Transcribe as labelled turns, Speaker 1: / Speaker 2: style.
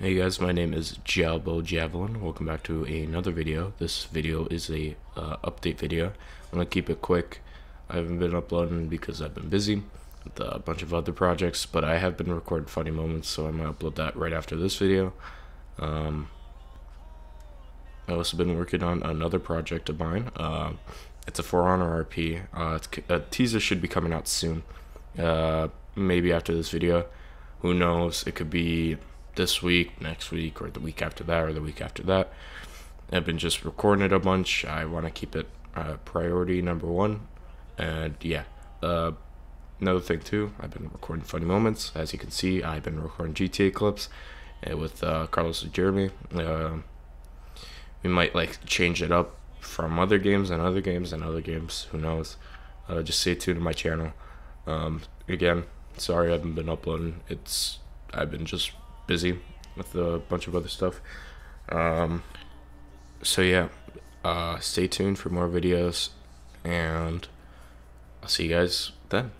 Speaker 1: Hey guys, my name is Jalbo Javelin. Welcome back to another video. This video is a uh, update video. I'm gonna keep it quick. I haven't been uploading because I've been busy with a bunch of other projects, but I have been recording funny moments, so I'm gonna upload that right after this video. Um, I've also been working on another project of mine. Uh, it's a For Honor RP. Uh, a teaser should be coming out soon. Uh, maybe after this video. Who knows? It could be this week, next week, or the week after that, or the week after that. I've been just recording it a bunch. I want to keep it uh, priority number one. And yeah, uh, another thing too, I've been recording funny moments. As you can see, I've been recording GTA clips uh, with uh, Carlos and Jeremy. Uh, we might like change it up from other games and other games and other games. Who knows? Uh, just stay tuned to my channel. Um, again, sorry I haven't been uploading. It's I've been just busy with a bunch of other stuff. Um, so yeah, uh, stay tuned for more videos, and I'll see you guys then.